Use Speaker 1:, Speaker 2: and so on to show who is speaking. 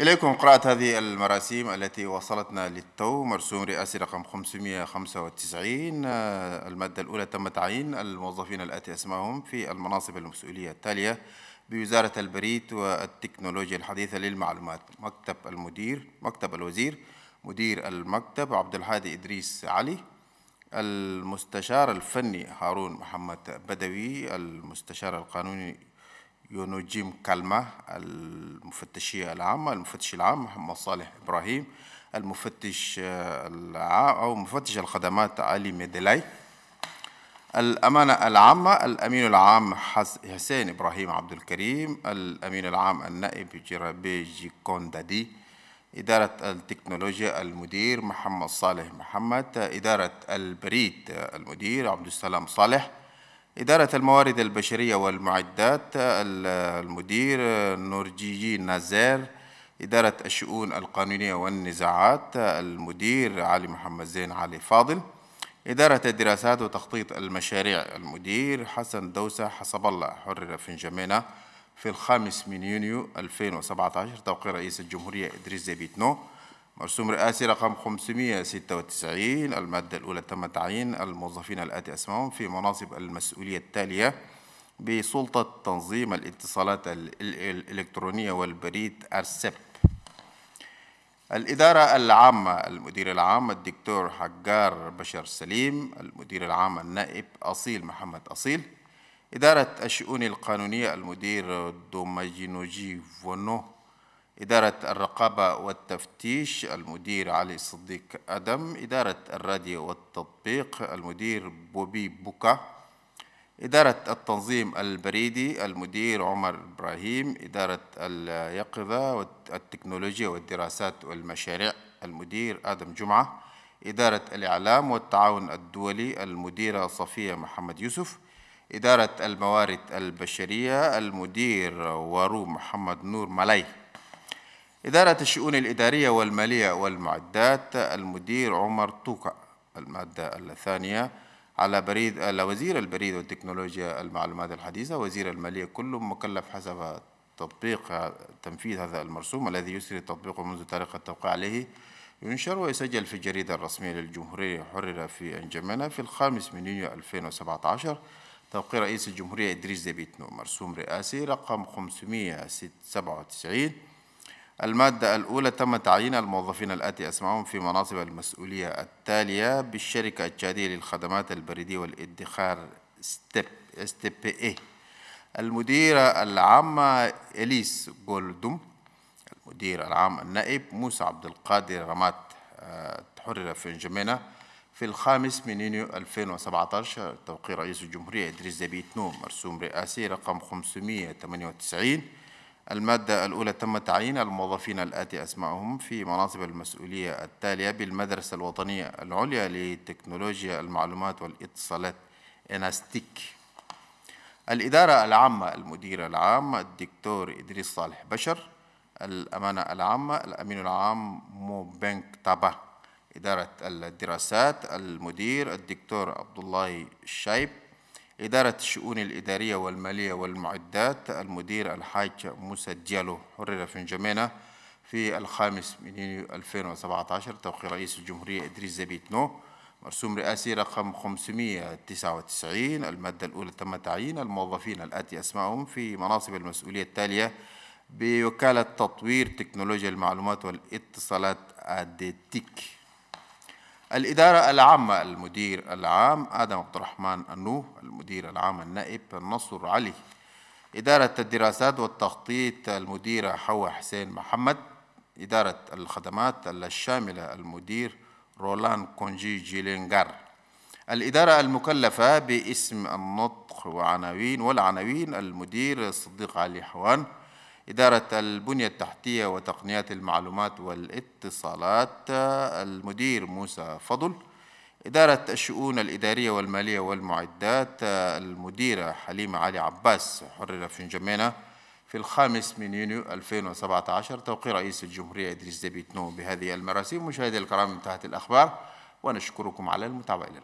Speaker 1: إليكم قراءة هذه المراسيم التي وصلتنا للتو مرسوم رئاسي رقم 595 المادة الأولى تم تعيين الموظفين الآتي أسمائهم في المناصب المسؤولية التالية بوزارة البريد والتكنولوجيا الحديثة للمعلومات. مكتب المدير مكتب الوزير مدير المكتب عبد الحادي إدريس علي المستشار الفني هارون محمد بدوي المستشار القانوني يونوجيم كالما المفتشية العامة المفتش العام محمد صالح إبراهيم المفتش العام أو مفتش الخدمات علي ميدلاي. الأمانة العامة الأمين العام حسين إبراهيم عبد الكريم الأمين العام النائب جرابيجي كوندادي إدارة التكنولوجيا المدير محمد صالح محمد إدارة البريد المدير عبد السلام صالح إدارة الموارد البشرية والمعدات المدير نورجيجي نازير إدارة الشؤون القانونية والنزاعات المدير علي محمد زين علي فاضل إدارة الدراسات وتخطيط المشاريع المدير حسن دوسة حسب الله حرر في جمينة في الخامس من يونيو 2017 توقيع رئيس الجمهورية إدريس زيبيتنو مرسوم رئاسي رقم 596 المادة الأولى تم تعيين الموظفين الآتي أسمائهم في مناصب المسؤولية التالية بسلطة تنظيم الاتصالات الإلكترونية والبريد ARCEP. الإدارة العامة المدير العام الدكتور حجار بشر سليم المدير العام النائب أصيل محمد أصيل إدارة الشؤون القانونية المدير دوماجينوجي فونو إدارة الرقابة والتفتيش المدير علي صديق أدم إدارة الراديو والتطبيق المدير بوبي بوكا إدارة التنظيم البريدي المدير عمر إبراهيم إدارة اليقظة والتكنولوجيا والدراسات والمشاريع المدير آدم جمعة إدارة الإعلام والتعاون الدولي المديرة صفية محمد يوسف إدارة الموارد البشرية المدير وارو محمد نور ملاي. إدارة الشؤون الإدارية والمالية والمعدات المدير عمر طوكا المادة الثانية على بريد على وزير البريد والتكنولوجيا المعلومات الحديثة وزير المالية كل مكلف حسب تطبيق تنفيذ هذا المرسوم الذي يسري تطبيقه منذ تاريخ التوقيع عليه. ينشر ويسجل في الجريدة الرسمية للجمهورية حرر في أنجمنا في الخامس من يونيو 2017 توقيع رئيس الجمهورية إدريس زبيتنو مرسوم رئاسي رقم 597 المادة الأولى تم تعيين الموظفين الآتي أسمائهم في مناصب المسؤولية التالية بالشركة التشادية للخدمات البريدية والادخار ستيب ستيب إيه. المديرة العامة إليس جولدوم المدير العام النائب موسى عبد القادر رمات تحرر في جمينة في الخامس من يونيو 2017 توقيع رئيس الجمهورية إدريس زبيتنو مرسوم رئاسي رقم 598 المادة الأولى تم تعيين الموظفين الآتي أسمائهم في مناصب المسؤولية التالية بالمدرسة الوطنية العليا لتكنولوجيا المعلومات والاتصالات إناستيك الإدارة العامة المدير العام الدكتور إدريس صالح بشر الأمانة العامة الأمين العام مو بنك تابا إدارة الدراسات المدير الدكتور عبد الله الشايب إدارة الشؤون الإدارية والمالية والمعدات المدير الحاج موسى ديالو. حرر في جمينة في الخامس من يونيو 2017 توقيع رئيس الجمهورية إدريس زبيتنو مرسوم رئاسي رقم 599 المادة الأولى تم تعيين الموظفين الآتي أسمائهم في مناصب المسؤولية التالية بوكالة تطوير تكنولوجيا المعلومات والاتصالات أديتيك. الإدارة العامة المدير العام آدم عبد الرحمن النوح المدير العام النائب نصر علي. إدارة الدراسات والتخطيط المديرة حواء حسين محمد. إدارة الخدمات الشاملة المدير رولان كونجي جيلينغار. الإدارة المكلفة باسم النطق وعناوين والعناوين المدير الصديق علي حوان. إدارة البنية التحتية وتقنيات المعلومات والاتصالات المدير موسى فضل إدارة الشؤون الإدارية والمالية والمعدات المديرة حليمة علي عباس حرر في جمينة في الخامس من يونيو 2017 توقيع رئيس الجمهورية إدريس ديبيتنو بهذه المراسيم. مشاهدي الكرام انتهت الأخبار ونشكركم على المتابعة إلى